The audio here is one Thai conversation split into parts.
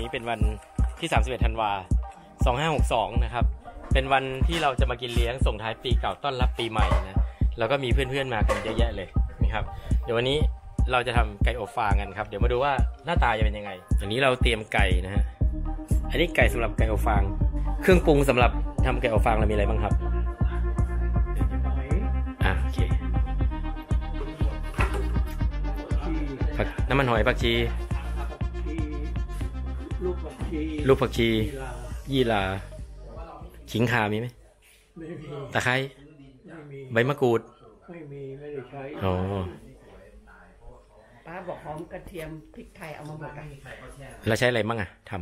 นี้เป็นวันที่ 31 ธันวา 2562 นะครับ เป็นวันที่เราจะมากินเลี้ยงส่งท้ายปีเก่าต้อนรับปีใหม่นะ แล้วก็มีเพื่อนๆมากันเยอะแยะเลยนะครับ เดี๋ยววันนี้เราจะทำไก่อบฟางกันครับ เดี๋ยวมาดูว่าหน้าตาจะเป็นยังไง อันนี้เราเตรียมไก่นะฮะ อันนี้ไก่สำหรับไก่อบฟาง เครื่องปรุงสำหรับทำไก่อบฟางเรามีอะไรบ้างครับอะโอเคผักน้ำมันหอยผักชี ลูกผักชีลูกผักชีกีฬายี่หร่าขิงข่ามีไหมไม่มีตะไคร้ไม่มีใบมะกรูด ไม่มี ไม่ได้ใช้อ๋อป้าบอกหอมกระเทียมพริกไทยเอามาหมดอะแล้วใช้อะไรบ้างอะท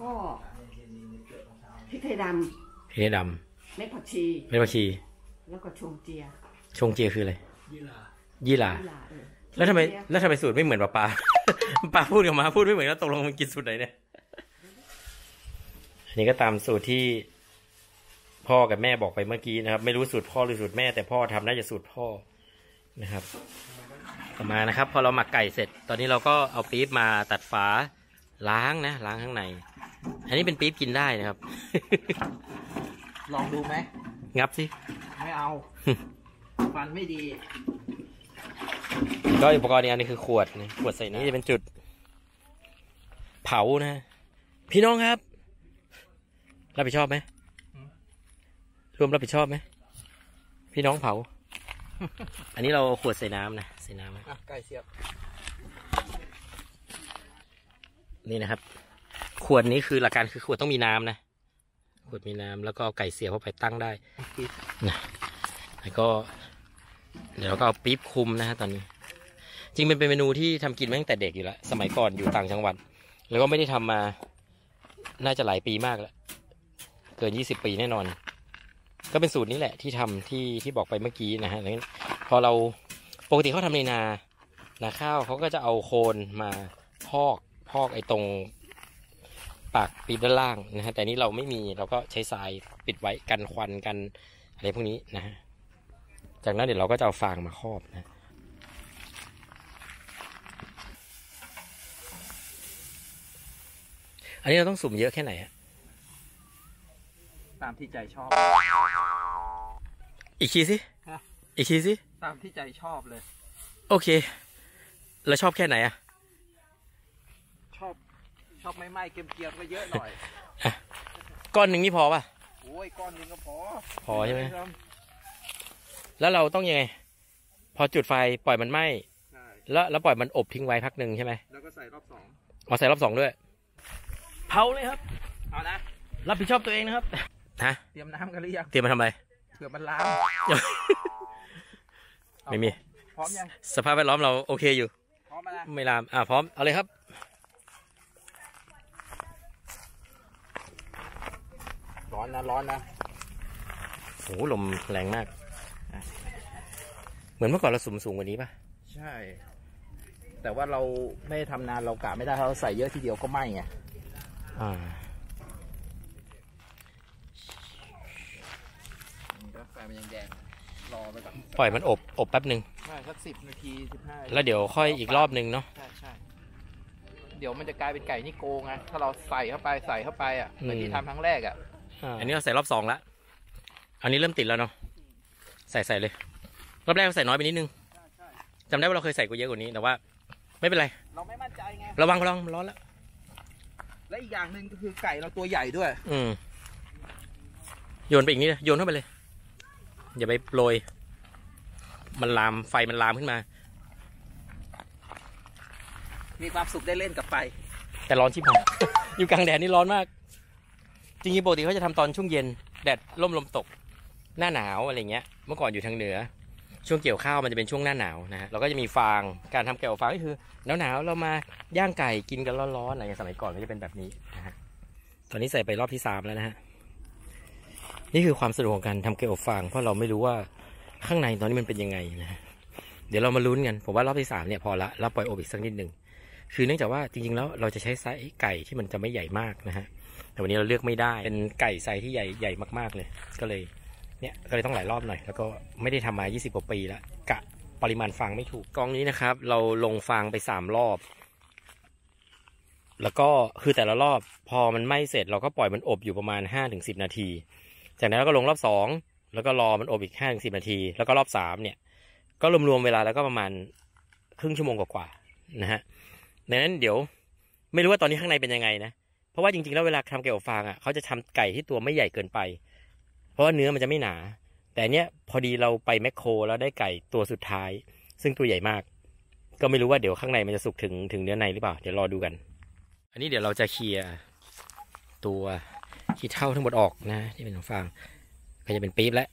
ก็พริกไทยดำพริกดำเม็ดผักชีำเม็ดผักชี แล้วก็ชงเจีย ชงเจียคืออะไรกีฬายี่หร่ากีฬาเออ แล้วทำไมชงเจียแล้วทำไมสูตรไม่เหมือนป้าปาป้าพูดกับมาพูดไม่เหมือนแล้วตกลงมันกินสูตรไหนเนี่ยอันนี้ก็ตามสูตรที่พ่อกับแม่บอกไปเมื่อกี้นะครับ ไม่รู้สูตรพ่อหรือสูตรแม่ แต่พ่อทำน่าจะสูตรพ่อนะครับต่อมานะครับ พอเราหมักไก่เสร็จ ตอนนี้เราก็เอาปี๊บมาตัดฝาล้างนะล้างข้างใน อันนี้เป็นปี๊บกินได้นะครับ ลองดูไหมงับสิ ไม่เอา ฟันไม่ดี ก็อุปกรณ์อีกอันนี้คือขวดนะขวดใส่นี้จะเป็นจุด เผานะ พี่น้องครับ รับผิดชอบไหมอืมรวมรับผิดชอบไหมพี่น้องเผา อันนี้เราขวดใส่น้ำนะใส่น้ำนะอะไก่เสียบนี่นะครับ ขวดนี้คือหลักการคือขวดต้องมีน้ำนะ ขวดมีน้ำแล้วก็เอาไก่เสียบเข้าไปตั้งได้นะแล้วก็ เดี๋ยวเราก็เอาปี๊บคุมนะฮะตอนนี้ จริงๆมันเป็นเมนูที่ทำกินมาตั้งแต่เด็กอยู่แล้ว สมัยก่อนอยู่ต่างจังหวัด แล้วก็ไม่ได้ทำมา น่าจะหลายปีมากแล้ว เกินยี่สิบปีแน่นอน ก็เป็นสูตรนี้แหละที่ทำที่ที่บอกไปเมื่อกี้นะฮะพอเราปกติเขาทำในนานาข้าวเขาก็จะเอาโคนมาพอกพอกไอ้ตรงปากปีบด้านล่างนะฮะแต่นี่เราไม่มีเราก็ใช้ทรายปิดไว้กันควันกันอะไรพวกนี้นะฮะ จากนั้นเดี๋ยวเราก็จะเอาฟางมาครอบนะอันนี้เราต้องสุ่มเยอะแค่ไหนฮะตามที่ใจชอบ อีกทีสิ ฮะ อีกทีสิ ตามที่ใจชอบเลย โอเค แล้วชอบแค่ไหนอะชอบ ชอบไม่ไหม้เกรียมๆก็เยอะหน่อย ก้อนหนึ่งนี่พอป่ะ โอ้ยก้อนหนึงก็พอพอใช่ไหม ครับ แล้วเราต้องยังไง พอจุดไฟปล่อยมันไหม้ใช่แล้วแล้วปล่อยมันอบทิ้งไว้พักหนึ่งใช่ไหมแล้วก็ใส่รอบสองเอาใส่รอบสองด้วย เผาเลยครับ เอานะรับผิดชอบตัวเองนะครับฮะเตรียมน้ำกันหรือยังเตรียมมาทำอะไรเผื่อมันล้างไม่มี พร้อมยังสภาพแวดล้อมเราโอเคอยู่ พร้อมมานะไม่ลาม อ่าพร้อม เอาเลยครับ ร้อนนะร้อนนะโหลมแรงมาก เหมือนเมื่อก่อนเราสูงสูงกว่านี้ป่ะ ใช่ แต่ว่าเราไม่ได้ทำนานเรากะไม่ได้ถ้าเราใส่เยอะทีเดียวก็ไหม้ไงอ่าก็ไฟมันยังแดงรอไปก่อนปล่อยมันอบอบแป๊บหนึ่งใช่สักสิบนาทีสิบห้าแล้วเดี๋ยวค่อยอีกรอบหนึ่งเนาะใช่ใช่เดี๋ยวมันจะกลายเป็นไก่นิโกไงถ้าเราใส่เข้าไปใส่เข้าไปอะเหมือนที่ทำครั้งแรกอะอันนี้เราใส่รอบสองละอันนี้เริ่มติดแล้วเนาะใส่ใส่เลย รอบแรกเราใส่น้อยไปนิดนึงจำได้ว่าเราเคยใส่กูเยอะกว่านี้แต่ว่า ไม่เป็นไร เราไม่มั่นใจไง ระวังระวังมันร้อนแล้ว และอีกอย่างหนึ่งก็คือไก่เราตัวใหญ่ด้วย อืมโยนไปอีกนิดโยนเข้าไปเลย อย่าไปโปรย มันลามไฟมันลามขึ้นมา มีความสุขได้เล่นกับไฟ แต่ร้อนชิบหายอยู่กลางแดดนี่ร้อนมาก จริงๆปกติเขาจะทำตอนช่วงเย็น แดดร่มลมตก หน้าหนาวอะไรเงี้ย เมื่อก่อนอยู่ทางเหนือ ช่วงเกี่ยวข้าวมันจะเป็นช่วงหน้าหนาวนะฮะเราก็จะมีฟางการทำแกวฟางก็คือหนาวๆเรามาย่างไก่กินกันร้อนๆอะไรอย่างสมัยก่อนก็จะเป็นแบบนี้นะฮะตอนนี้ใส่ไปรอบที่สามแล้วนะฮะนี่คือความสนุกของการทำแกวฟาง เพราะเราไม่รู้ว่าข้างในตอนนี้มันเป็นยังไงนะฮะเดี๋ยวเรามาลุ้นกันผมว่ารอบที่สามเนี่ยพอละแล้วปล่อยอบอีกสักนิดหนึ่งคือเนื่องจากว่าจริงๆแล้วเราจะใช้ไซส์ไก่ที่มันจะไม่ใหญ่มากนะฮะแต่วันนี้เราเลือกไม่ได้เป็นไก่ไซส์ที่ใหญ่ใหญ่มากๆเลยก็เลย เนี่ยก็เลยต้องหลายรอบหน่อย แล้วก็ไม่ได้ทำมา 20 กว่าปีแล้ว กะปริมาณฟางไม่ถูกกองนี้นะครับ เราลงฟางไปสามรอบ แล้วก็คือแต่ละรอบพอมันไหม้เสร็จเราก็ปล่อยมันอบอยู่ประมาณห้าถึงสิบนาที จากนั้นเราก็ลงรอบสองแล้วก็รอมันอบอีกห้าถึงสิบนาที แล้วก็รอบสามเนี่ย ก็รวมๆเวลาแล้วก็ประมาณครึ่งชั่วโมงกว่าๆนะฮะดังนั้นเดี๋ยวไม่รู้ว่าตอนนี้ข้างในเป็นยังไงนะ เพราะว่าจริงๆแล้วเวลาทำไก่อบฟางอะเขาจะทำไก่ที่ตัวไม่ใหญ่เกินไป เพราะว่าเนื้อมันจะไม่หนา แต่เนี้ยพอดีเราไปแมคโครแล้วได้ไก่ตัวสุดท้าย ซึ่งตัวใหญ่มาก ก็ไม่รู้ว่าเดี๋ยวข้างในมันจะสุกถึงถึงเนื้อในหรือเปล่า เดี๋ยวรอดูกัน อันนี้เดี๋ยวเราจะเคลียร์ตัวขี้เท่าทั้งหมดออกนะที่เป็นของฟางก็จะเป็นปี๊บแล้ว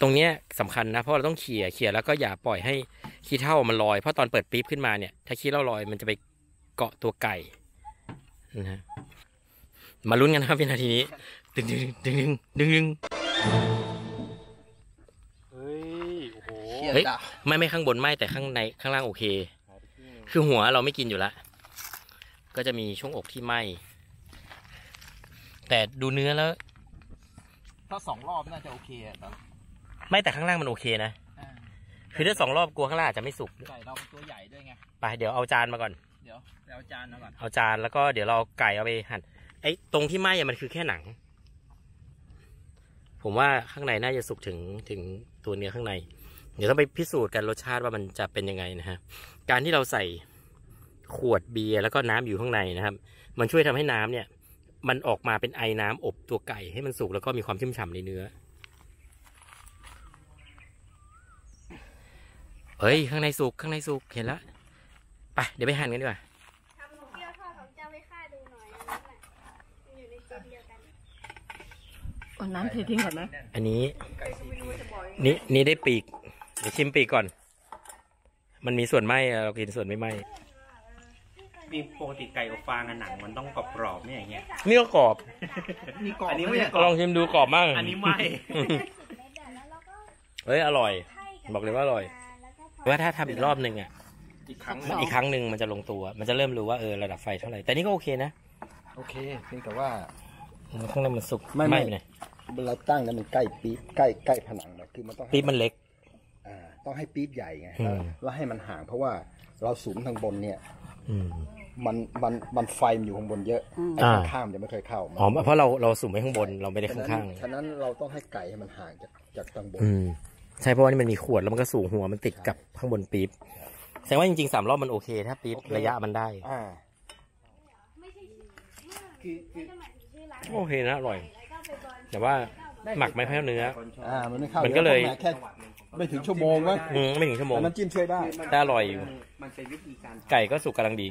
ตรงเนี้ยสำคัญนะเพราะเราต้องเคลียร์เคลียร์แล้วก็อย่าปล่อยให้ขี้เท่ามันลอยเพราะตอนเปิดปี๊บขึ้นมาเนี่ย ถ้าขี้เท่าลอยมันจะไปเกาะตัวไก่นะฮะมาลุ้นกันนะครับวินาทีนี้ ดึงดึงดึงดึงดึงดึงเฮ้ย โอ้โหเฮ้ยไม่ไม่ข้างบนไม่แต่ข้างในข้างล่างโอเค คือหัวเราไม่กินอยู่ละ ก็จะมีช่วงอกที่ไหมแต่ดูเนื้อแล้ว ถ้าสองรอบน่าจะโอเคอะแต่ไม่แต่ข้างล่างมันโอเคนะอ่าคือถ้าสองรอบกลัวข้างล่างอาจจะไม่สุกไก่เราเป็นตัวใหญ่ด้วยไง ไปเดี๋ยวเอาจานมาก่อน เดี๋ยวไปเอาจานมาก่อน เอาจานแล้วก็เดี๋ยวเราเอาไก่เอาไปหั่นไอ้ตรงที่ไหม้อะมันคือแค่หนัง ผมว่าข้างในน่าจะสุกถึงถึงตัวเนื้อข้างใน เดี๋ยวต้องไปพิสูจน์กันรสชาติว่ามันจะเป็นยังไงนะฮะการที่เราใส่ขวดเบียร์แล้วก็น้ำอยู่ข้างในนะครับ มันช่วยทำให้น้ำเนี่ย มันออกมาเป็นไอน้ำอบตัวไก่ให้มันสุกแล้วก็มีความชุ่มฉ่ำในเนื้อเฮ้ยข้างในสุกข้างในสุกเห็นแล้วไปเดี๋ยวไปหั่นกันดีกว่า ทำหนูเปรี้ยวทอดของเจ้าไม่ค่าดูหน่อยอันนั้นน่ะมันอยู่ในเจนเดียวกัน เอาน้ำเททิ้งก่อนไหมอันนี้ นี่นี่ได้ปีก เดี๋ยวชิมปีกก่อน มันมีส่วนไหมอะเรากินส่วนไม่ไหมมีปกติไก่อบฟางอะหนังมันต้องกรอบๆเนี่ยอย่างเงี้ยนี่ก็กรอบนี่กรอบอันนี้ไหมไม่เนี่ใช่ยลองชิมดูกรอบมากอันนี้ไม่แล้วเราก็เฮ้ยอร่อยให้กันบอกเลยว่าอร่อยแล้วก็พอว่าถ้าทำอีกรอบหนึ่งอะอีกครั้งมันอีกครั้งหนึ่งมันจะลงตัว มันจะเริ่มรู้ว่าเออระดับไฟเท่าไหร่ แต่นี่ก็โอเคนะ โอเค เพียงแต่ว่า ข้างในมันสุกไม่ไม่ไปหน่อยเราตั้งนั้นมันใกล้ปี๊บใกล้ใกล้ผนังนะคือมันต้องให้ปี๊บมันเล็ก อ่าต้องให้ปี๊บใหญ่ไงอืม แล้วให้มันห่างเพราะว่าเราสูงทางบนเนี่ย อืม มันมันมันไฟมันอยู่ข้างบนเยอะไอ้อ่า ข้างๆมันจะไม่เคยเข้าอ๋อเพราะเราเราสุ่มไว้ข้างบนเราไม่ได้ฉะนั้นข้างฉะนั้นเราต้องให้ไก่ให้มันห่างจากจากทางบๆน อืม ใช่เพราะว่านี่มันมีขวดแล้วมันก็สูงหัวมันติดกับข้างบนปี๊บแสดงว่าจริงๆสามรอบมันโอเค ถ้าปี๊บระยะมันได้ อ่าไม่ใช่ชื่อไม่ได้หมายถึงชื่อร้าน โอเคนะอร่อยแล้วก็ไปบอลแต่ว่าหมักไม่ค่อยเนื้อ อ่ามันไม่เข้ามันก็เลยต้องแค่ไม่ถึงชั่วโมงมั้งอืมไม่ถึงชั่วโมงแต่น้ำจิ้มช่วยได้แต่อร่อยอยู่มันเป็นวิธีการไก่ก็สุกกำลังดี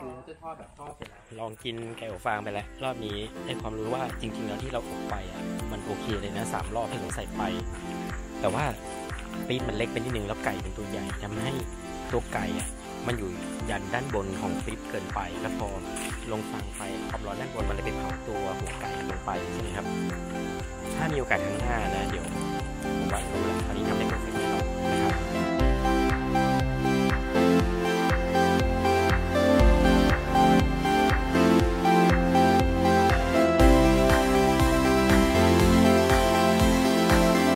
คือจะทอดแบบทอดเสร็จแล้วลองกินไก่อบฟางไปแล้วรอบนี้ได้ความรู้ว่าจริง ๆ แล้วที่เราอบไปอะมันโอเคเลยนะสามรอบที่เราใส่ไป แต่ว่าปี๊บมันเล็กไปนิดนึงแล้วไก่เป็นตัวใหญ่ทำให้ตัวไก่อะมันอยู่ยันด้านบนของปี๊บเกินไปแล้วพอ ลงฟางไฟความร้อนด้านบนมันเลยไปเผาตัวหัวไก่ลงไปใช่ครับ ถ้ามีโอกาสข้างหน้านะ เดี๋ยวผมว่าเราตอนนี้ทำได้